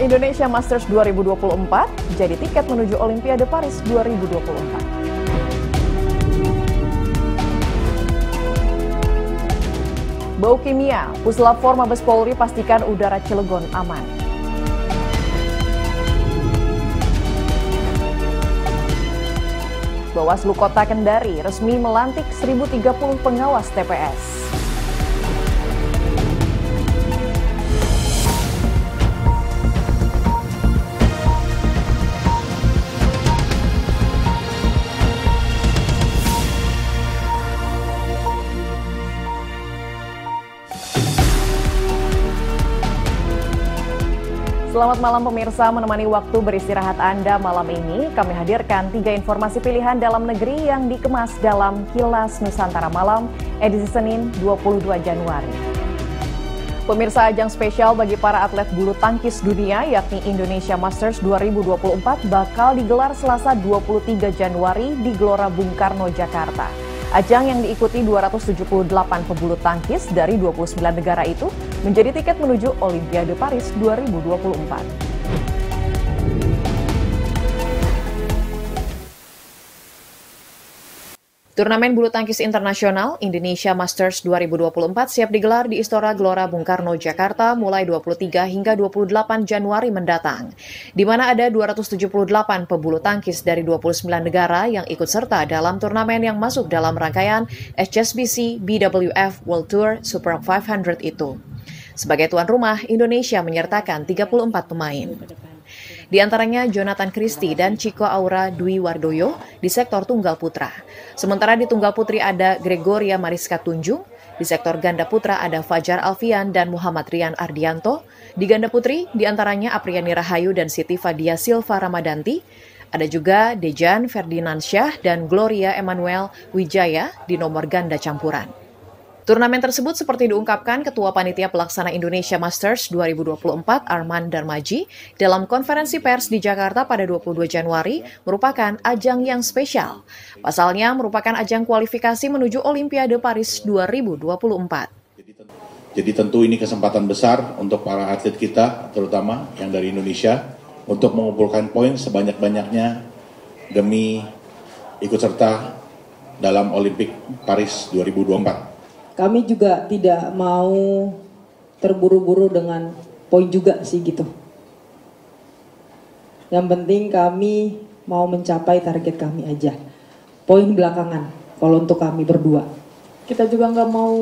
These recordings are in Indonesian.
Indonesia Masters 2024 jadi tiket menuju Olimpiade Paris 2024. Bau kimia, Puslap Forma Mabes Polri pastikan udara Cilegon aman. Bawaslu Kota Kendari resmi melantik 1030 pengawas TPS. Selamat malam pemirsa, menemani waktu beristirahat Anda malam ini, kami hadirkan tiga informasi pilihan dalam negeri yang dikemas dalam Kilas Nusantara Malam, edisi Senin 22 Januari. Pemirsa ajang spesial bagi para atlet bulu tangkis dunia yakni Indonesia Masters 2024 bakal digelar Selasa 23 Januari di Gelora Bung Karno, Jakarta. Ajang yang diikuti 278 pebulu tangkis dari 29 negara itu menjadi tiket menuju Olimpiade Paris 2024. Turnamen bulu tangkis internasional Indonesia Masters 2024 siap digelar di Istora Gelora Bung Karno, Jakarta mulai 23 hingga 28 Januari mendatang, di mana ada 278 pebulu tangkis dari 29 negara yang ikut serta dalam turnamen yang masuk dalam rangkaian HSBC BWF World Tour Super 500 itu. Sebagai tuan rumah, Indonesia menyertakan 34 pemain. Di antaranya Jonathan Christie dan Chico Aura Dwi Wardoyo di sektor tunggal putra. Sementara di tunggal putri ada Gregoria Mariska Tunjung, di sektor ganda putra ada Fajar Alfian dan Muhammad Rian Ardianto. Di ganda putri, di antaranya Apriani Rahayu dan Siti Fadia Silva Ramadanti. Ada juga Dejan Ferdinand Syah dan Gloria Emmanuel Wijaya di nomor ganda campuran. Turnamen tersebut seperti diungkapkan Ketua Panitia Pelaksana Indonesia Masters 2024 Arman Darmaji dalam konferensi pers di Jakarta pada 22 Januari merupakan ajang yang spesial. Pasalnya merupakan ajang kualifikasi menuju Olimpiade Paris 2024. Jadi tentu ini kesempatan besar untuk para atlet kita, terutama yang dari Indonesia, untuk mengumpulkan poin sebanyak-banyaknya demi ikut serta dalam Olimpik Paris 2024 kami juga tidak mau terburu-buru dengan poin juga sih gitu. Yang penting kami mau mencapai target kami aja. Poin belakangan kalau untuk kami berdua. Kita juga nggak mau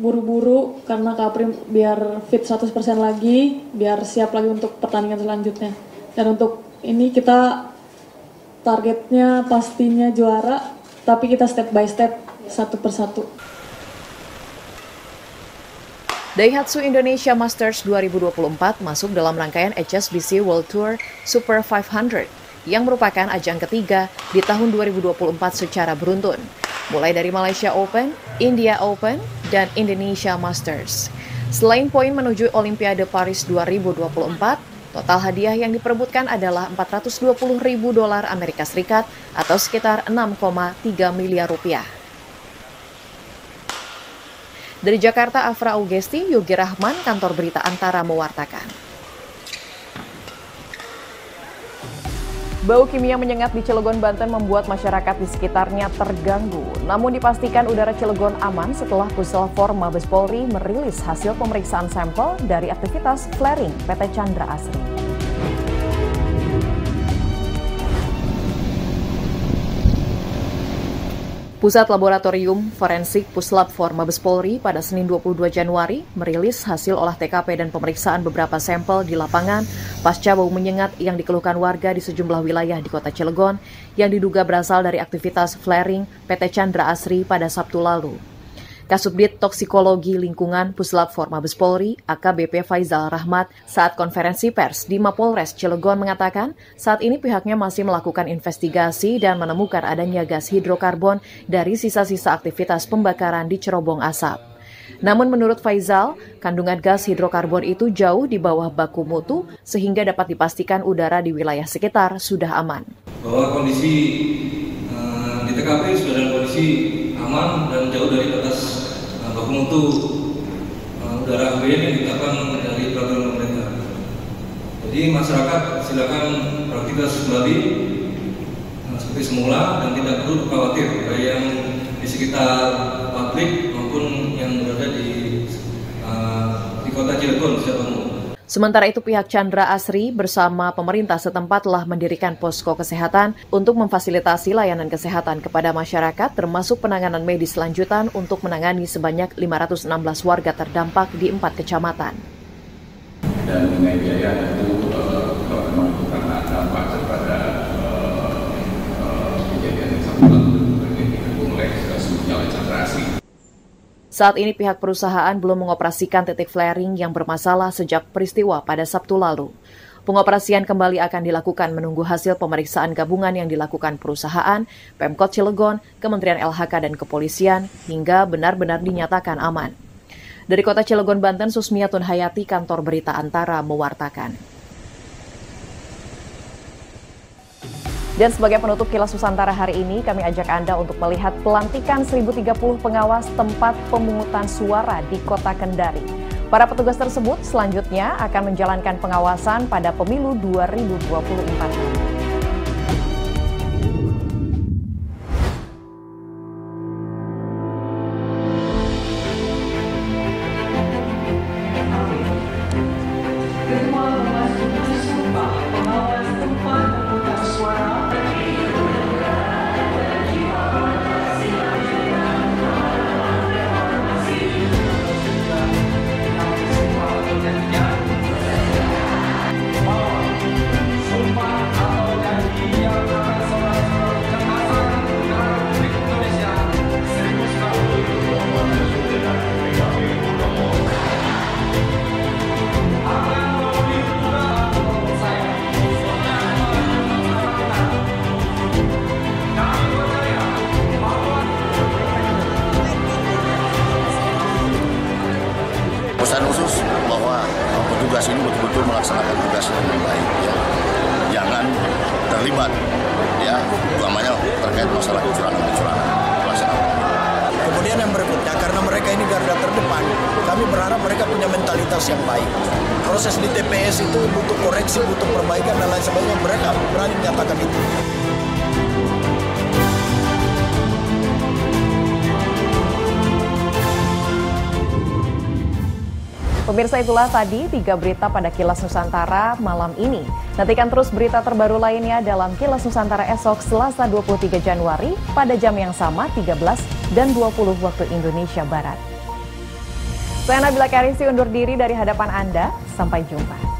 buru-buru karena Kaprim biar fit 100% lagi, biar siap lagi untuk pertandingan selanjutnya. Dan untuk ini kita targetnya pastinya juara, tapi kita step by step satu persatu. Daihatsu Indonesia Masters 2024 masuk dalam rangkaian HSBC World Tour Super 500 yang merupakan ajang ketiga di tahun 2024 secara beruntun, mulai dari Malaysia Open, India Open, dan Indonesia Masters. Selain poin menuju Olimpiade Paris 2024, total hadiah yang diperebutkan adalah 420 ribu dolar Amerika Serikat atau sekitar 6,3 miliar rupiah. Dari Jakarta, Afra Augesti, Yogi Rahman, kantor berita Antara mewartakan. Bau kimia menyengat di Cilegon, Banten membuat masyarakat di sekitarnya terganggu. Namun dipastikan udara Cilegon aman setelah Puslapor Mabes Polri merilis hasil pemeriksaan sampel dari aktivitas flaring PT Chandra Asri. Pusat Laboratorium Forensik Puslap For Mabes Polri pada Senin 22 Januari merilis hasil olah TKP dan pemeriksaan beberapa sampel di lapangan pasca bau menyengat yang dikeluhkan warga di sejumlah wilayah di kota Cilegon yang diduga berasal dari aktivitas flaring PT Chandra Asri pada Sabtu lalu. Kasubdit Toksikologi Lingkungan Puslap For Mabes Polri, AKBP Faizal Rahmat, saat konferensi pers di Mapolres Cilegon mengatakan saat ini pihaknya masih melakukan investigasi dan menemukan adanya gas hidrokarbon dari sisa-sisa aktivitas pembakaran di cerobong asap. Namun menurut Faizal, kandungan gas hidrokarbon itu jauh di bawah baku mutu sehingga dapat dipastikan udara di wilayah sekitar sudah aman. Bahwa kondisi uh, di TKP sudah dalam kondisi aman dan jauh dari batas baku mutu uh, udara ambien yang ditetapkan dari peraturan pemerintah. Jadi masyarakat silakan beraktivitas kembali uh, seperti semula dan tidak perlu khawatir baik yang di sekitar pabrik maupun yang berada di uh, di kota Cilegon secara umum. Sementara itu pihak Chandra Asri bersama pemerintah setempat telah mendirikan posko kesehatan untuk memfasilitasi layanan kesehatan kepada masyarakat termasuk penanganan medis lanjutan untuk menangani sebanyak 516 warga terdampak di empat kecamatan. Dan mengenai biaya tentu uh, kalau memang itu karena dampak kepada uh, uh, kejadian yang satu lalu dan didukung oleh seluruhnya oleh Chandra Asri. Saat ini pihak perusahaan belum mengoperasikan titik flaring yang bermasalah sejak peristiwa pada Sabtu lalu. Pengoperasian kembali akan dilakukan menunggu hasil pemeriksaan gabungan yang dilakukan perusahaan, Pemkot Cilegon, Kementerian LHK dan Kepolisian hingga benar-benar dinyatakan aman. Dari kota Cilegon, Banten, Susmiatun Hayati, kantor berita Antara mewartakan. Dan sebagai penutup kilas Nusantara hari ini, kami ajak Anda untuk melihat pelantikan 1030 pengawas tempat pemungutan suara di kota Kendari. Para petugas tersebut selanjutnya akan menjalankan pengawasan pada pemilu 2024 petugas ini betul-betul melaksanakan tugasnya dengan baik ya. jangan terlibat ya utamanya terkait masalah kecurangan-kecurangan Kemudian yang berikutnya karena mereka ini garda terdepan, kami berharap mereka punya mentalitas yang baik. Proses di TPS itu butuh koreksi, butuh perbaikan dan lain sebagainya. Mereka berani menyatakan itu. Pemirsa itulah tadi tiga berita pada Kilas Nusantara malam ini. Nantikan terus berita terbaru lainnya dalam Kilas Nusantara esok Selasa 23 Januari pada jam yang sama 13 dan 20 waktu Indonesia Barat. Saya Nabila Karisi undur diri dari hadapan Anda. Sampai jumpa.